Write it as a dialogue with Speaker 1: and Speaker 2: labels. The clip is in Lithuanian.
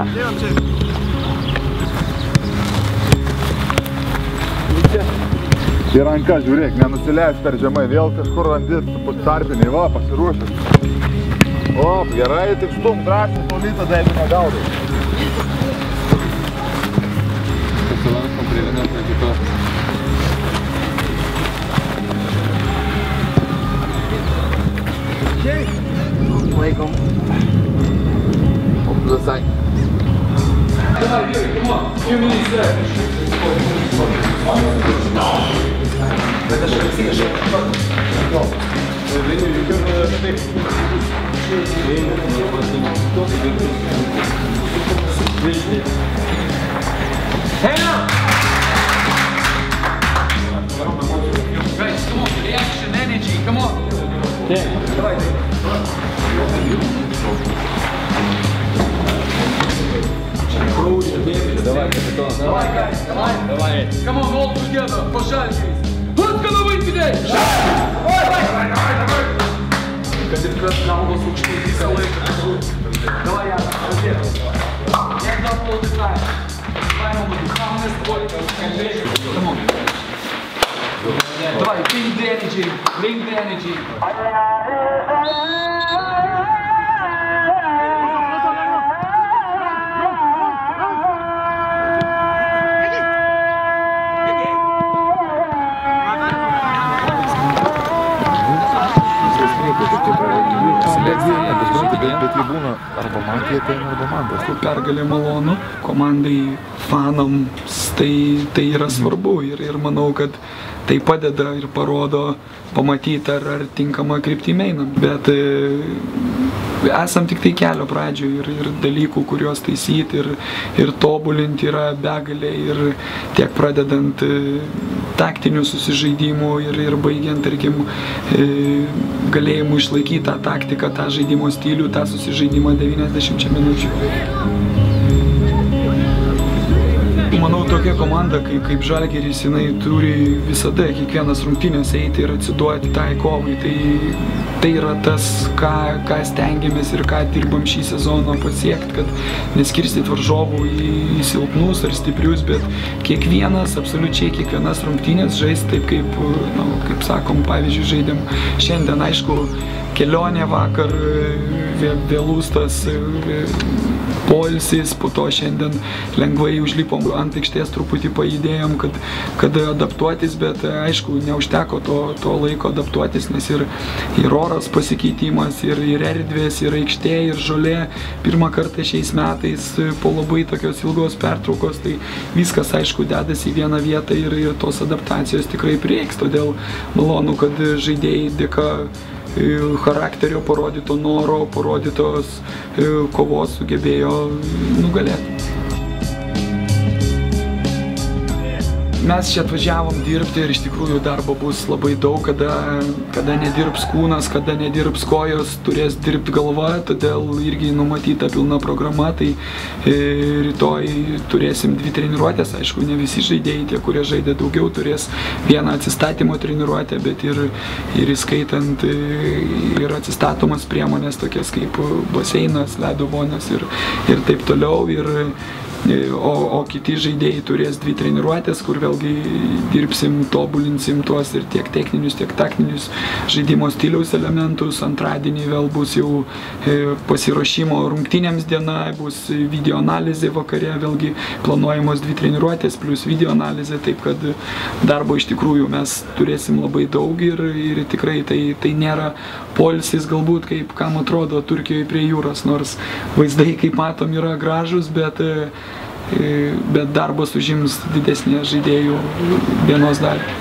Speaker 1: Atėjom čia. Į ranką žiūrėk, nenusileis per žemai, vėl kažkur randi tarpiniai, va, pasiruošęs. O, gerai, tik stum drąsiai, tolį tada, jeigu negaudai.
Speaker 2: عليكم Open the side. Come
Speaker 3: on,
Speaker 1: few minutes Hang on!
Speaker 4: Guys, come on, reaction energy, come on! Yeah.
Speaker 2: Давай, капитан.
Speaker 4: Давай, guys, давай.
Speaker 2: Давай.
Speaker 4: Come on, all together, for Žalgiris. Who's gonna win today? Kad ir kas galvos aukštai visą laiką. Давай, bring the energy, bring the energy.
Speaker 1: Bet jį būna arba man kai ateina, arba man tas.
Speaker 4: pergalė malonu, komandai, fanams tai, tai yra svarbu ir, ir manau, kad tai padeda ir parodo pamatyti, ar, ar tinkama kryptimi einam. Bet e, esam tik tai kelio pradžioje ir, ir dalykų, kuriuos taisyti ir, ir tobulinti yra begalė ir tiek pradedant e, taktinių susižaidimų ir, ir baigiant, tarkim, e, galėjimu išlaikyti tą taktiką, tą žaidimo stilių, tą susižaidimą 90 minučių. Manau, tokia komanda kaip, kaip Žalgeris, jinai turi visada kiekvienas rungtynės eiti ir atsiduoti tai kovai. Tai, tai yra tas, ką, ką stengiamės ir ką dirbam šį sezoną pasiekti, kad neskirstyti varžovų į, į silpnus ar stiprius, bet kiekvienas, absoliučiai kiekvienas rungtynės žais taip, kaip, na, kaip sakom, pavyzdžiui, žaidėm šiandien, aišku, kelionė vakar, vė- vėlus tas poilsis, po to šiandien lengvai užlipom ant aikštės, truputį pajudėjom, kad, kad adaptuotis, bet e, aišku, neužteko to, to laiko adaptuotis, nes ir, ir oras pasikeitimas, ir, ir erdvės, ir aikštė, ir žolė. Pirmą kartą šiais metais e, po labai tokios ilgos pertraukos, tai viskas, aišku, dedasi į vieną vietą ir, ir tos adaptacijos tikrai prieiks, todėl malonu, kad žaidėjai dėka charakterio parodyto noro, parodytos e, kovos sugebėjo nugalėti. Mes čia atvažiavom dirbti ir iš tikrųjų darbo bus labai daug, kada, kada nedirbs kūnas, kada nedirbs kojos, turės dirbti galva, todėl irgi numatyta pilna programa, tai e, rytoj turėsim dvi treniruotės, aišku, ne visi žaidėjai, tie, kurie žaidė daugiau, turės vieną atsistatymo treniruotę, bet ir, ir įskaitant e, ir atsistatomas priemonės, tokias kaip baseinas, ledo vonios ir, ir taip toliau. Ir, O, o kiti žaidėjai turės dvi treniruotės, kur vėlgi dirbsim, tobulinsim tuos ir tiek techninius, tiek taktinius žaidimo stiliaus elementus. Antradienį vėl bus jau e, pasiruošimo rungtynėms diena, bus video analizė vakare, vėlgi planuojamos dvi treniruotės plus video analizė, taip kad darbo iš tikrųjų mes turėsim labai daug ir, ir tikrai tai, tai nėra polsis galbūt, kaip kam atrodo Turkijoje prie jūros, nors vaizdai, kaip matom, yra gražus, bet e, E, bet darbas užims didesnį žaidėjų dienos dalį.